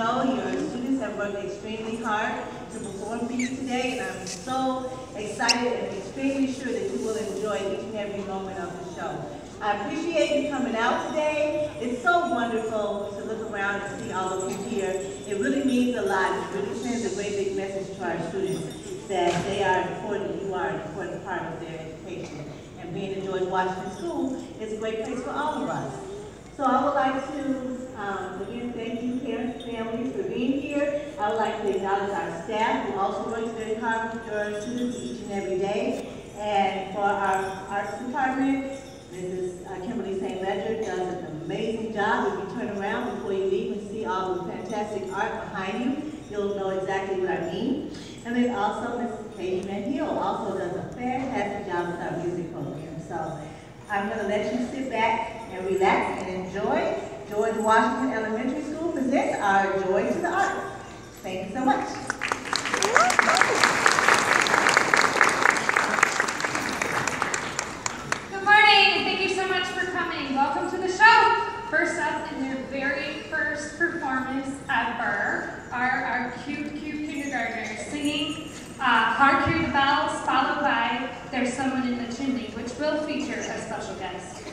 know your students have worked extremely hard to perform for you today, and I'm so excited and extremely sure that you will enjoy each and every moment of the show. I appreciate you coming out today. It's so wonderful to look around and see all of you here. It really means a lot. It really sends a great big message to our students that they are important, you are an important part of their education. And being in George Washington School is a great place for all of us. So I would like to, um, again, thank you parents, families for being here. I would like to acknowledge our staff who also works very hard with your students each and every day. And for our arts department, Mrs. uh, Kimberly St. Ledger does an amazing job. If you turn around before you leave and see all the fantastic art behind you, you'll know exactly what I mean. And then also Mrs. Katie Van Hill also does a fantastic job with our music program. So I'm going to let you sit back and relax and enjoy. George Washington Elementary School presents our Joy to the Arts. Thank you so much. Good morning, thank you so much for coming. Welcome to the show. First up, in their very first performance ever, are our cute, cute kindergartners singing uh, Hear the Bells, followed by There's Someone in the Chimney, which will feature a special guest.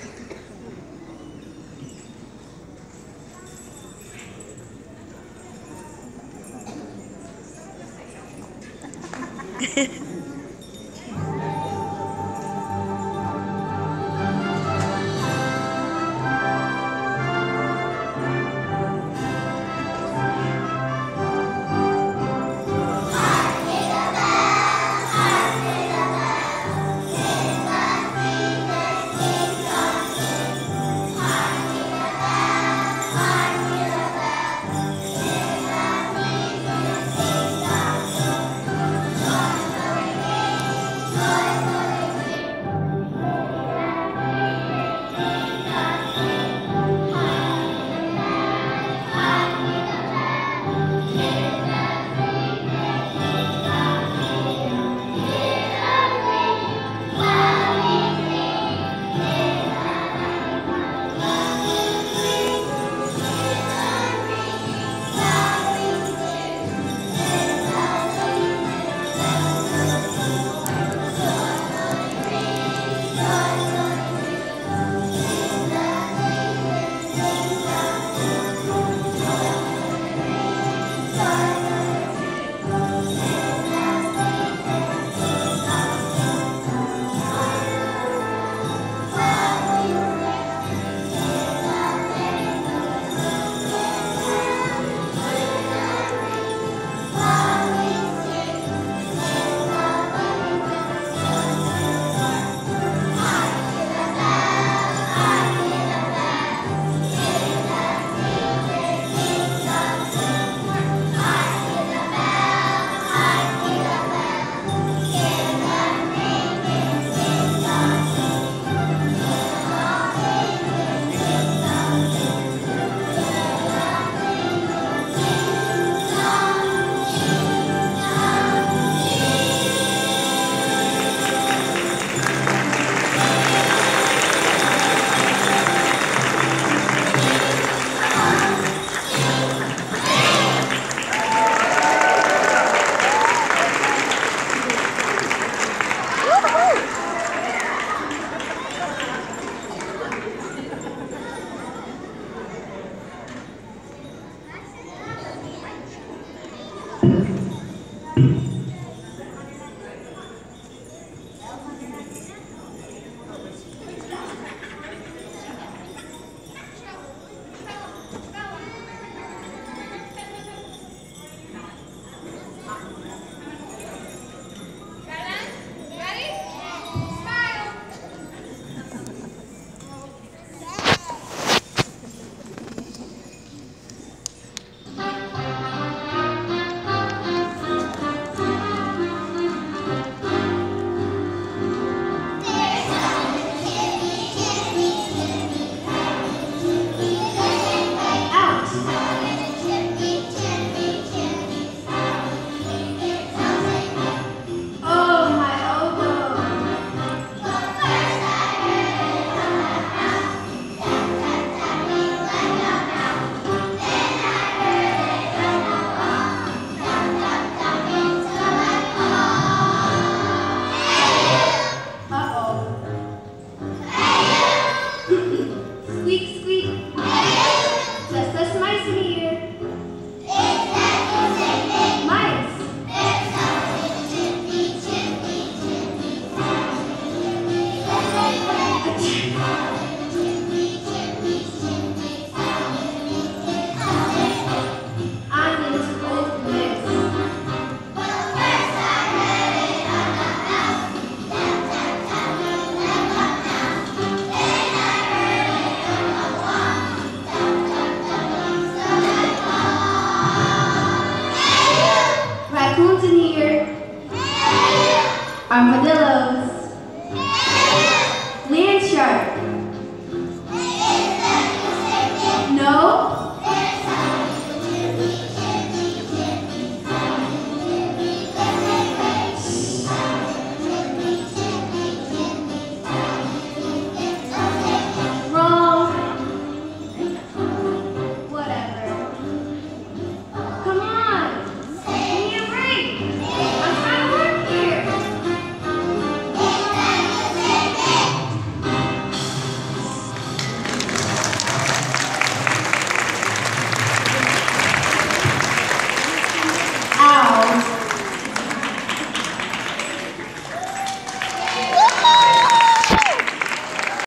Armadillos.